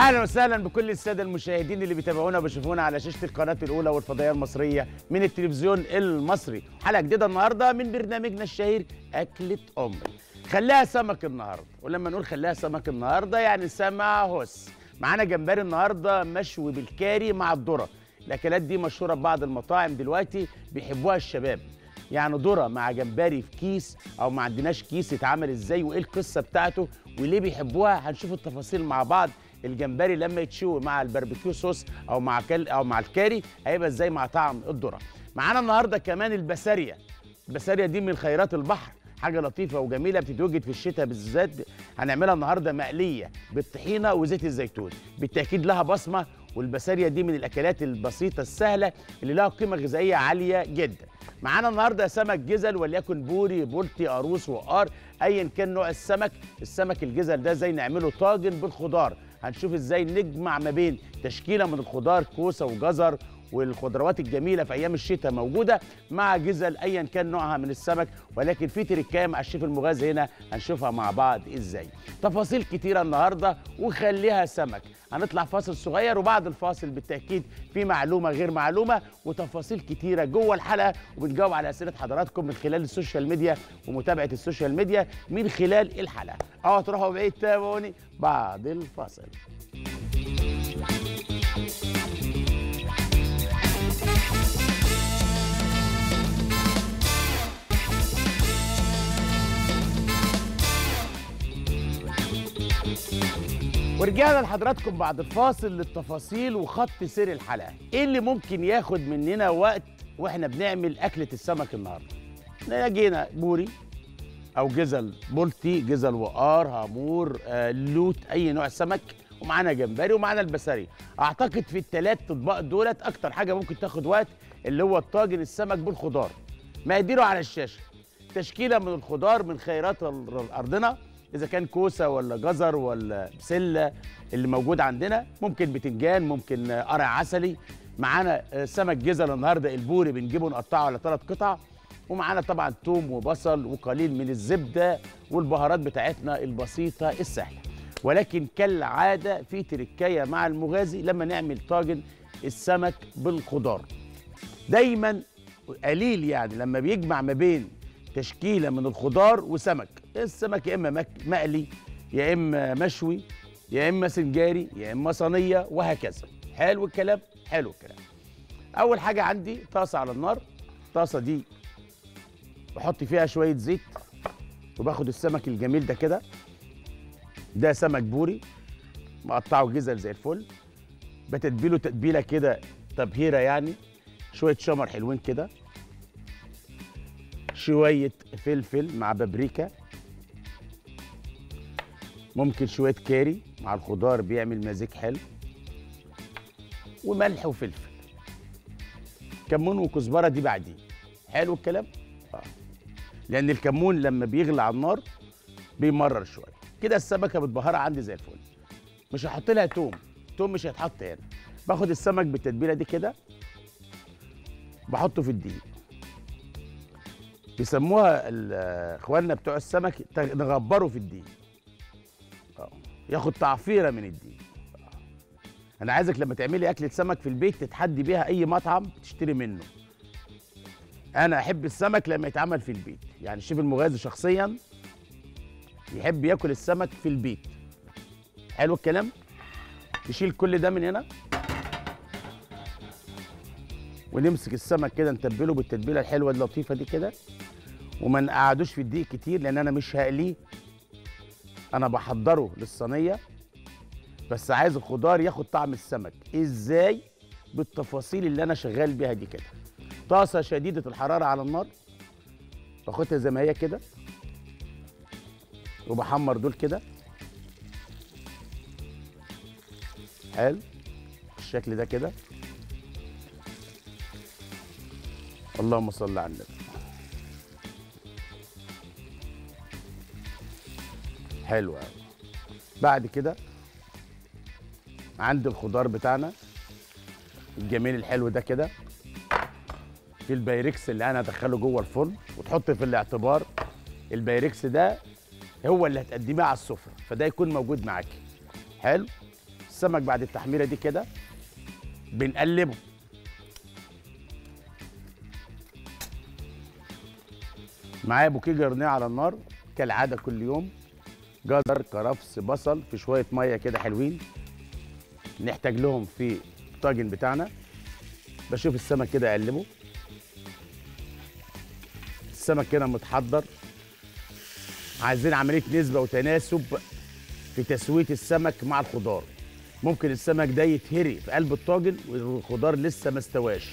أهلا وسهلا بكل السادة المشاهدين اللي بيتابعونا وبيشوفونا على شاشة القناة الأولى والفضائية المصرية من التلفزيون المصري. حلقة جديدة النهارده من برنامجنا الشهير أكلة امي خليها سمك النهارده ولما نقول خليها سمك النهارده يعني سمع هوس. معانا جمبري النهارده مشوي بالكاري مع الذرة. الأكلات دي مشهورة ببعض المطاعم دلوقتي بيحبوها الشباب. يعني ذرة مع جمبري في كيس أو ما عندناش كيس يتعمل إزاي وإيه القصة بتاعته وليه بيحبوها؟ هنشوف التفاصيل مع بعض. الجمبري لما يتشوي مع ال barbecue sauce أو مع كل أو مع الكاري هيبقى إزاي مع طعم الذرة. معانا النهارده كمان البسارية. البسارية دي من خيرات البحر. حاجة لطيفة وجميلة بتتوجد في الشتاء بالذات. هنعملها النهارده مقلية بالطحينة وزيت الزيتون. بالتأكيد لها بصمة والبسارية دي من الأكلات البسيطة السهلة اللي لها قيمة غذائية عالية جدا. معانا النهارده سمك جزل وليكن بوري بولتي قاروص وقار ايا كان نوع السمك. السمك الجزل ده إزاي نعمله طاجن بالخضار. هنشوف إزاي نجمع ما بين تشكيلة من الخضار كوسة وجزر والخضروات الجميلة في أيام الشتاء موجودة مع جزل ايا كان نوعها من السمك ولكن في تركايه مع الشيف المغازي هنا هنشوفها مع بعض إزاي. تفاصيل كتيرة النهارده وخليها سمك. هنطلع فاصل صغير وبعد الفاصل بالتأكيد في معلومة غير معلومة وتفاصيل كتيرة جوه الحلقة وبنجاوب على أسئلة حضراتكم من خلال ال social media ومتابعة ال social media من خلال الحلقة. اوعوا تروحوا بعيد تابعوني. بعد الفاصل. ورجعنا لحضراتكم بعد الفاصل للتفاصيل وخط سير الحلقة. إيه اللي ممكن ياخد مننا وقت وإحنا بنعمل أكلة السمك النهارده؟ جينا بوري أو جزل بولتي جزل وقار هامور آه، لوت أي نوع سمك. ومعانا جمبري ومعانا البساري أعتقد في الثلاث أطباق دولت أكتر حاجة ممكن تاخد وقت اللي هو الطاجن السمك بالخضار. مقاديره على الشاشة. تشكيلة من الخضار من خيرات ارضنا إذا كان كوسة ولا جزر ولا بسلة اللي موجود عندنا ممكن بتنجان ممكن قرع عسلي. معانا آه، سمك جزل النهارده البوري بنجيبه نقطعه على ثلاث قطع. ومعانا طبعا توم وبصل وقليل من الزبدة والبهارات بتاعتنا البسيطة السهلة. ولكن كالعادة في تركاية مع المغازي لما نعمل طاجن السمك بالخضار. دايما قليل يعني لما بيجمع ما بين تشكيلة من الخضار وسمك. السمك يا إما مقلي يا إما مشوي يا إما سنجاري يا إما صينية وهكذا. حلو الكلام حلو الكلام. أول حاجة عندي طاسة على النار. الطاسة دي بحط فيها شوية زيت وباخد السمك الجميل ده كده. ده سمك بوري مقطعه جزل زي الفل. بتتبيله تتبيلة كده تبهيرة يعني. شوية شمر حلوين كده. شوية فلفل مع بابريكا. ممكن شوية كاري مع الخضار بيعمل مزيج حلو. وملح وفلفل. كمون وكزبرة دي بعدين. حلو الكلام؟ آه. لأن الكمون لما بيغلى على النار بيمرر شوية. كده السمكة متبهره عندي زي الفل. مش هحط لها توم. توم مش هيتحط هنا. باخد السمك بالتتبيلة دي كده. بحطه في الدقيق. بيسموها ال- إخواننا بتوع السمك نغبره في الدقيق. ياخد تعفيرة من الدقيق آه. أنا عايزك لما تعملي أكلة سمك في البيت تتحدي بيها أي مطعم تشتري منه. أنا أحب السمك لما يتعمل في البيت. يعني الشيف المغازي شخصيا يحب ياكل السمك في البيت. حلو الكلام؟ نشيل كل ده من هنا. ونمسك السمك كده نتبله بالتتبيلة الحلوة اللطيفة دي كده. وما نقعدوش في الدقيق كتير لأن أنا مش هقليه. أنا بحضره للصينية بس عايز الخضار ياخد طعم السمك. إزاي؟ بالتفاصيل اللي أنا شغال بيها دي كده. طاسة شديدة الحرارة على النار باخدها زي ما هي كده وبحمر دول كده. حلو. بالشكل ده كده. اللهم صل على النبي. حلو قوي بعد كده عندي الخضار بتاعنا الجميل الحلو ده كده في البايركس اللي أنا هدخله جوه الفرن وتحط في الاعتبار البايركس ده هو اللي هتقدميه على السفرة فده يكون موجود معاكي. حلو؟ السمك بعد التحميرة دي كده بنقلبه. معايا بوكيه جرنيه على النار كالعادة كل يوم. جزر كرفس بصل في شوية مية كده حلوين. نحتاج لهم في الطاجن بتاعنا. بشوف السمك كده اقلبه السمك كده متحضر. عايزين عملية نسبة وتناسب في تسوية السمك مع الخضار. ممكن السمك ده يتهري في قلب الطاجن والخضار لسه ما استواش.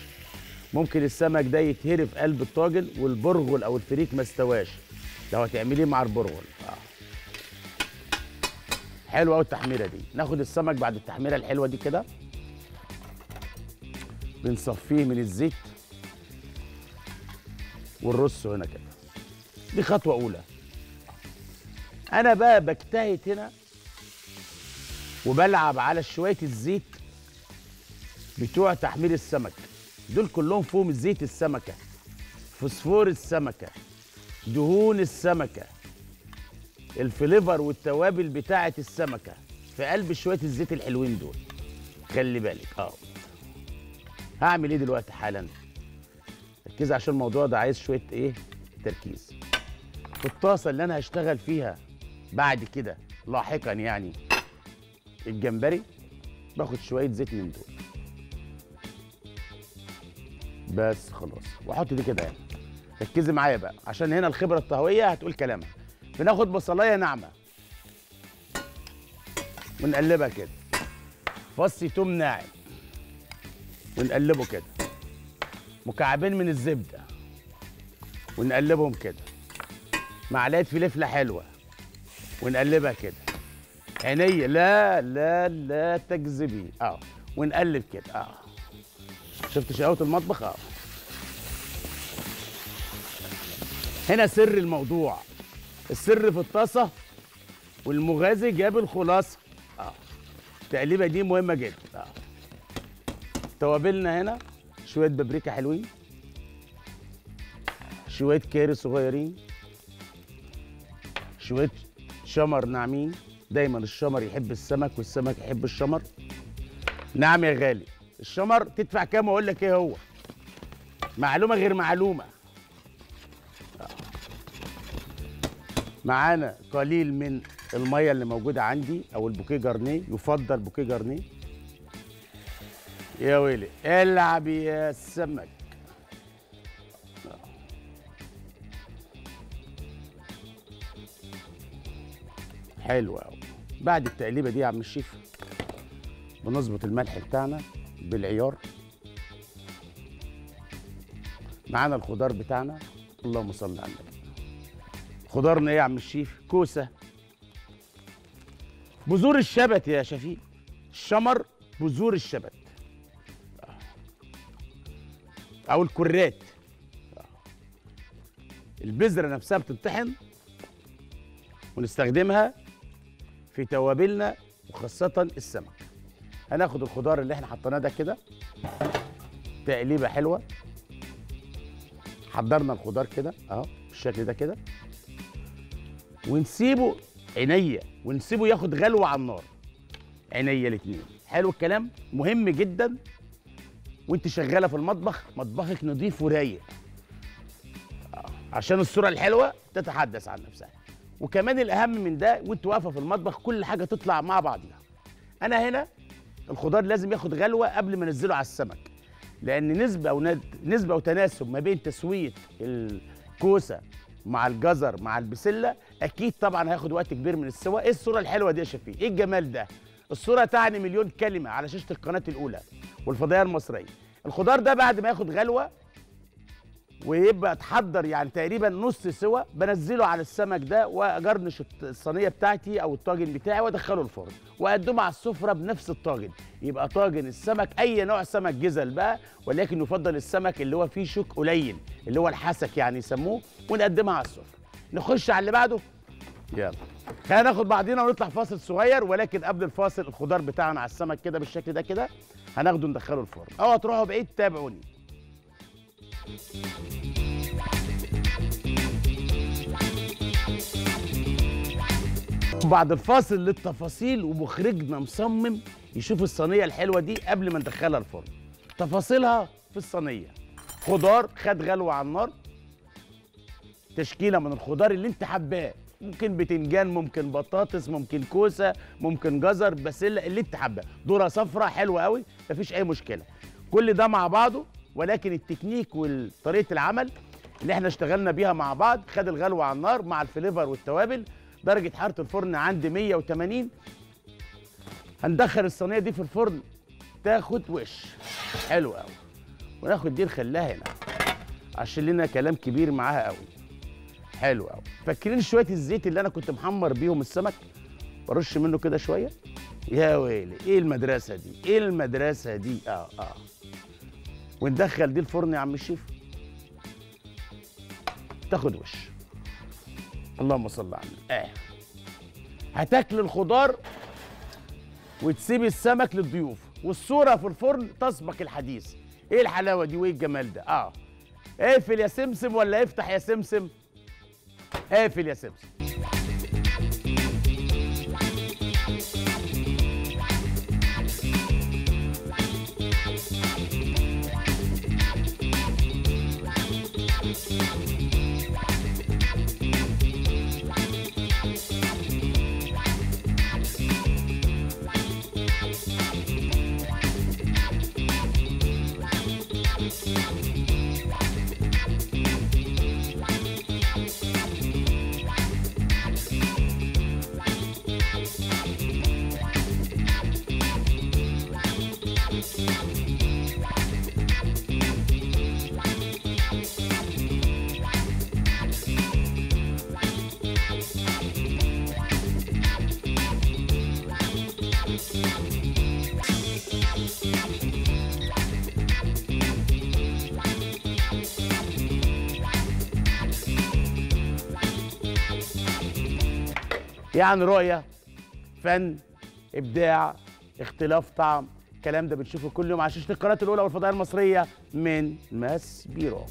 ممكن السمك ده يتهري في قلب الطاجن والبرغل أو الفريك ما استواش. لو هتعمليه مع البرغل. آه. حلوة قوي التحميرة دي. ناخد السمك بعد التحميرة الحلوة دي كده. بنصفيه من الزيت. ونرصه هنا كده. دي خطوة أولى. أنا بقى بجتهد هنا وبلعب على شوية الزيت بتوع تحمير السمك. دول كلهم فيهم زيت السمكة فوسفور السمكة دهون السمكة. الفليفر والتوابل بتاعة السمكة في قلب شوية الزيت الحلوين دول. خلي بالك. آه. هعمل إيه دلوقتي حالا؟ ركز عشان الموضوع ده عايز شوية إيه؟ تركيز. في الطاسة اللي أنا هشتغل فيها بعد كده لاحقا يعني الجمبري باخد شوية زيت من دول. بس خلاص. وأحط دي كده يعني. ركزي معايا بقى. عشان هنا الخبرة الطهوية هتقول كلامها. بناخد بصلاية ناعمة. ونقلبها كده. فص توم ناعم. ونقلبه كده. مكعبين من الزبدة. ونقلبهم كده. معلقة فلفلة حلوة. ونقلبها كده. عينيا. لا لا لا تكذبي. آه. ونقلب كده. آه. شفت شقاوة المطبخ؟ آه. هنا سر الموضوع. السر في الطاسة والمغازي جاب الخلاصة. آه. التقليبة دي مهمة جدا. آه. توابلنا هنا شوية بابريكا حلوين شوية كاري صغيرين شوية شمر ناعمين. دايما الشمر يحب السمك والسمك يحب الشمر. نعم يا غالي الشمر تدفع كام وأقول لك إيه هو؟ معلومة غير معلومة. معانا قليل من المية اللي موجودة عندي أو البوكيه جارنيه يفضل بوكيه جارنيه. يا ويلي العب يا سمك. حلو قوي بعد التقليبة دي يا عم الشيف بنظبط الملح بتاعنا بالعيار. معانا الخضار بتاعنا. اللهم صل على النبي. خضارنا إيه يا عم الشيف؟ كوسة. بذور الشبت يا شفيق. الشمر بذور الشبت. أو الكرات البذرة نفسها بتطحن ونستخدمها في توابلنا وخاصة السمك. هناخد الخضار اللي إحنا حطيناه ده كده. تقليبة حلوة. حضرنا الخضار كده. اهو بالشكل ده كده. ونسيبه عينيا ونسيبه ياخد غلوة على النار. عينيا الاثنين حلو الكلام؟ مهم جدا. وانت شغالة في المطبخ مطبخك نظيف ورايق. عشان الصورة الحلوة تتحدث عن نفسها. وكمان الأهم من ده وانت واقفة في المطبخ كل حاجة تطلع مع بعضها أنا هنا الخضار لازم ياخد غلوة قبل ما أنزله على السمك. لأن نسبة ند... نسبة وتناسب ما بين تسوية الكوسه مع الجزر مع البسلة أكيد طبعا هياخد وقت كبير من السوا. إيه الصورة الحلوة دي يا شفيق؟ إيه الجمال ده؟ الصورة تعني مليون كلمة على شاشة القناة الأولى والفضائية المصرية. الخضار ده بعد ما ياخد غلوة ويبقى اتحضر يعني تقريبا نص سوا بنزله على السمك ده وأجرنش الصينية بتاعتي أو الطاجن بتاعي وأدخله الفرن وأقدمه على السفرة بنفس الطاجن. يبقى طاجن السمك أي نوع سمك جزل بقى ولكن يفضل السمك اللي هو فيه شوك قليل اللي هو الحسك يعني يسموه ونقدمها على السفرة. نخش على اللي بعده؟ يلا. خلينا ناخد بعضينا ونطلع فاصل صغير ولكن قبل الفاصل الخضار بتاعنا على السمك كده بالشكل ده كده هناخده ندخله الفرن. أو هتروحوا بعيد تابعوني. بعد الفاصل للتفاصيل ومخرجنا مصمم يشوف الصينية الحلوة دي قبل ما ندخلها الفرن. تفاصيلها في الصينية. خضار خد غلوة على النار. تشكيلة من الخضار اللي انت حباه. ممكن بتنجان ممكن بطاطس ممكن كوسة ممكن جزر بسلة اللي انت حباه. ذره صفراء حلوة قوي مفيش أي مشكلة. كل ده مع بعضه ولكن التكنيك وطريقة العمل اللي إحنا اشتغلنا بيها مع بعض خد الغلوة على النار مع الفليفر والتوابل درجة حرارة الفرن عند 180 هندخل الصينية دي في الفرن تاخد وش؟ حلو قوي وناخد دي نخليها هنا عشان لنا كلام كبير معاها قوي حلو قوي فاكرين شوية الزيت اللي أنا كنت محمر بيهم السمك؟ برش منه كده شوية. يا ويلي إيه المدرسة دي؟ إيه المدرسة دي؟ آه آه. وندخل دي الفرن يا عم الشيف. تاخد وش. اللهم صل على النبي. آه. هتاكل الخضار وتسيب السمك للضيوف والصورة في الفرن تسبق الحديث. إيه الحلاوة دي وإيه الجمال ده؟ آه. اقفل يا سمسم ولا افتح يا سمسم؟ اقفل يا سمسم. يعني رؤية فن إبداع اختلاف طعم الكلام ده بنشوفه كل يوم. على شاشة القناة الأولى والفضائية المصرية من ماس بيرو